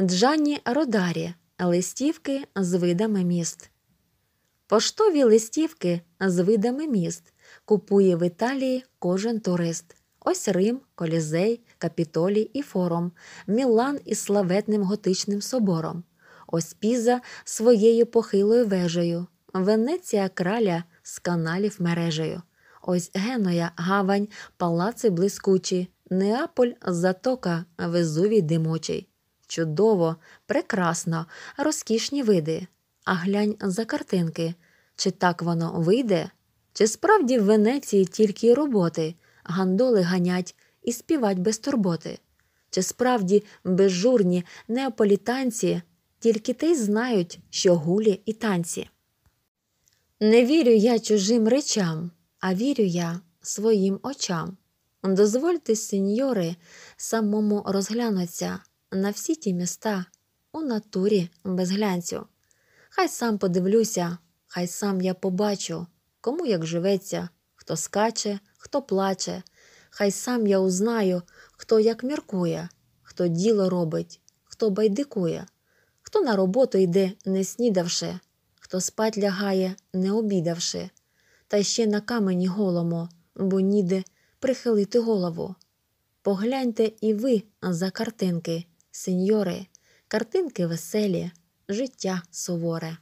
Джанні Родарі. Листівки з видами міст. Поштові листівки з видами міст купує в Італії кожен турист. Ось Рим, Колізей, Капітолій і Форум, Мілан із славетним готичним собором, ось Піза своєю похилою вежею, Венеція краля з каналів мережею, ось Геноя, гавань, палаци блискучі, Неаполь затока, Везувій димучий. Чудово, прекрасно, розкішні види. А глянь за картинки. Чи так воно вийде? Чи справді в Венеції тільки роботи, гандоли ганять і співать без турботи? Чи справді безжурні неаполітанці тільки те й знають, що гулі і танці? Не вірю я чужим речам, а вірю я своїм очам. Дозвольте, сеньори, самому розглянуться на всі ті міста у натурі без глянцю. Хай сам подивлюся, хай сам я побачу, кому як живеться, хто скаче, хто плаче, хай сам я узнаю, хто як міркує, хто діло робить, хто байдикує, хто на роботу йде, не снідавши, хто спать лягає, не обідавши, та ще на камені голому, бо ніде прихилити голову. Погляньте і ви за картинки, сеньори, картинки веселі, життя суворе.